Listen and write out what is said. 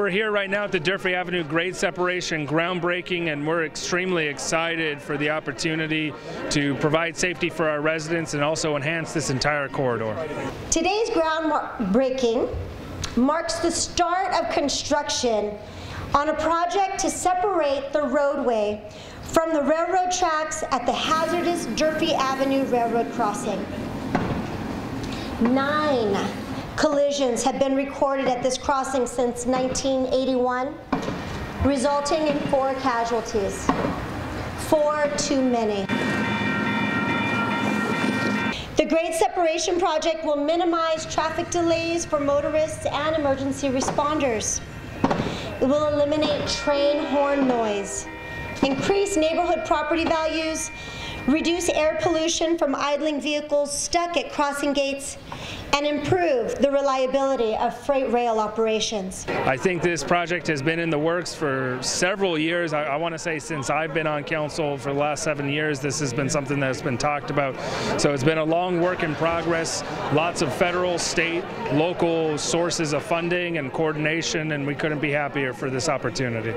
we're here right now at the Durfee Avenue grade separation groundbreaking, and we're extremely excited for the opportunity to provide safety for our residents and also enhance this entire corridor. Today's groundbreaking marks the start of construction on a project to separate the roadway from the railroad tracks at the hazardous Durfee Avenue Railroad crossing. Nine collisions have been recorded at this crossing since 1981, resulting in four casualties. Four too many. The grade separation project will minimize traffic delays for motorists and emergency responders. It will eliminate train horn noise, increase neighborhood property values, reduce air pollution from idling vehicles stuck at crossing gates, and improve the reliability of freight rail operations. I think this project has been in the works for several years. I, I want to say since I've been on council for the last seven years, this has been something that's been talked about. So it's been a long work in progress, lots of federal, state, local sources of funding and coordination, and we couldn't be happier for this opportunity.